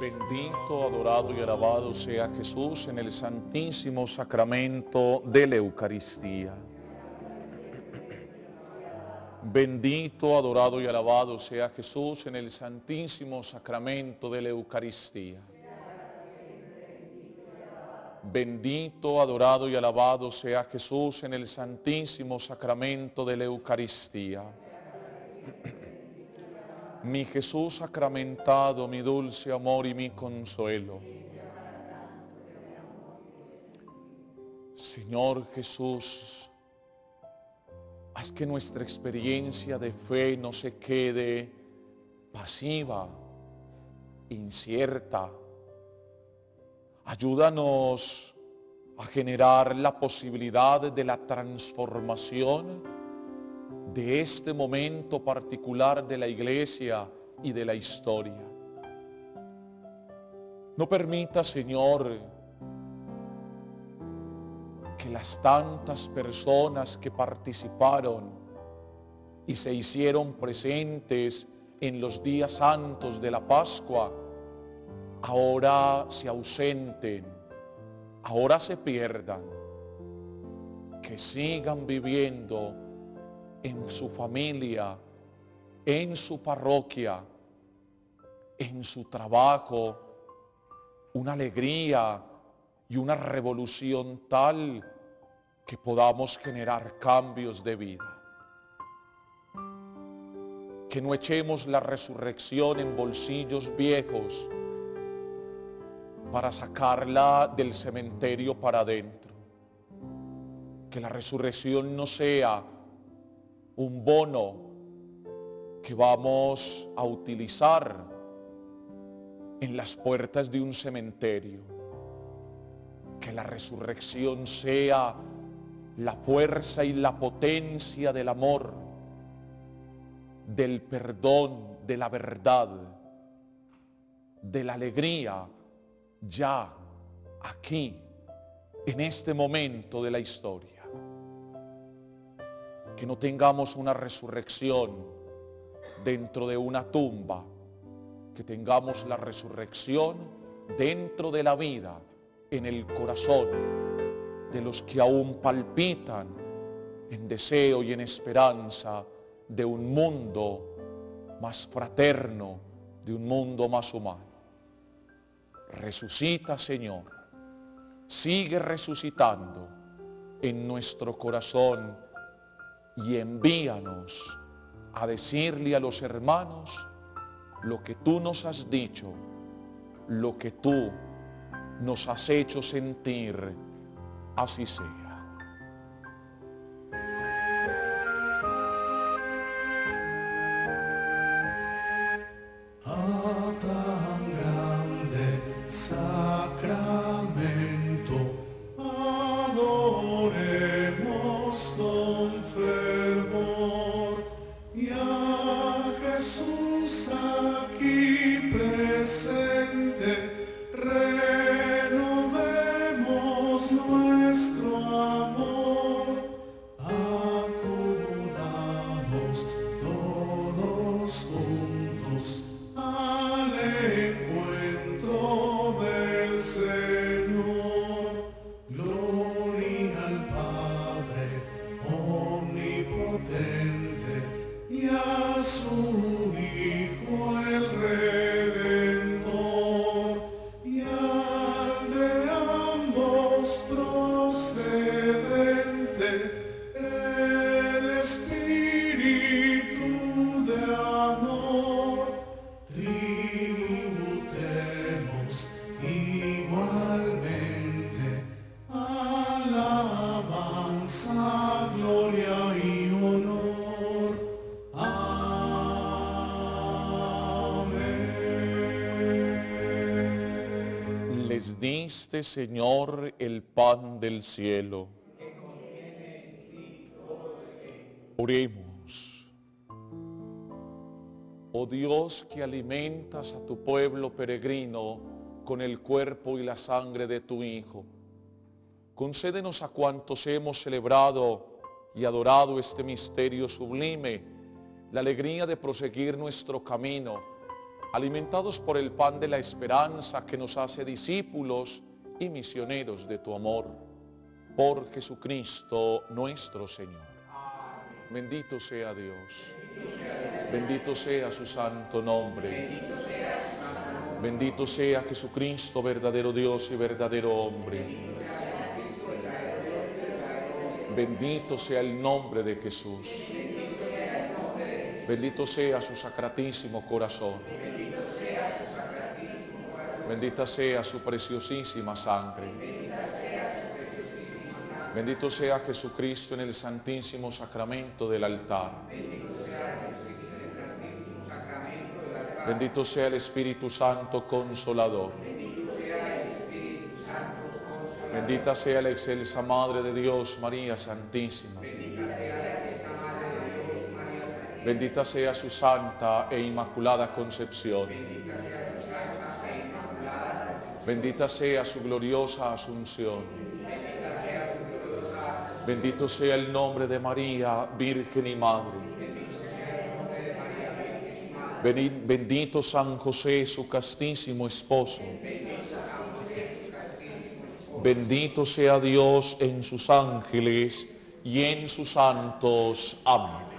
Bendito, adorado y alabado sea Jesús en el santísimo sacramento de la Eucaristía. Bendito, adorado y alabado sea Jesús en el santísimo sacramento de la Eucaristía. Bendito, adorado y alabado sea Jesús en el santísimo sacramento de la Eucaristía. Mi Jesús sacramentado, mi dulce amor y mi consuelo. Señor Jesús, haz que nuestra experiencia de fe no se quede pasiva, incierta. Ayúdanos a generar la posibilidad de la transformación de este momento particular de la iglesia y de la historia. No permita, Señor, que las tantas personas que participaron y se hicieron presentes en los días santos de la Pascua, ahora se ausenten, ahora se pierdan, que sigan viviendo en su familia, en su parroquia, en su trabajo, una alegría y una revolución tal que podamos generar cambios de vida. Que no echemos la resurrección en bolsillos viejos para sacarla del cementerio para adentro. Que la resurrección no sea un bono que vamos a utilizar en las puertas de un cementerio. Que la resurrección sea la fuerza y la potencia del amor, del perdón, de la verdad, de la alegría, ya aquí, en este momento de la historia que no tengamos una resurrección dentro de una tumba, que tengamos la resurrección dentro de la vida, en el corazón de los que aún palpitan en deseo y en esperanza de un mundo más fraterno, de un mundo más humano. Resucita, Señor. Sigue resucitando en nuestro corazón y envíanos a decirle a los hermanos lo que tú nos has dicho, lo que tú nos has hecho sentir, así sea. Señor, el pan del cielo. Oremos. Oh Dios que alimentas a tu pueblo peregrino con el cuerpo y la sangre de tu Hijo, concédenos a cuantos hemos celebrado y adorado este misterio sublime la alegría de proseguir nuestro camino alimentados por el pan de la esperanza que nos hace discípulos y misioneros de tu amor, por Jesucristo nuestro Señor. Bendito sea Dios. Bendito sea su santo nombre. Bendito sea Jesucristo, verdadero Dios y verdadero hombre. Bendito sea el nombre de Jesús. Bendito sea su sacratísimo corazón. Bendita sea su preciosísima sangre. Bendito sea Jesucristo en el santísimo sacramento del altar. Bendito sea el Espíritu Santo Consolador. Bendita sea la excelsa Madre de Dios, María Santísima. Bendita sea su santa e inmaculada concepción. Bendita sea su gloriosa asunción. Bendito sea el nombre de María, Virgen y Madre. Bendito San José, su castísimo esposo. Bendito sea Dios en sus ángeles y en sus santos. Amén.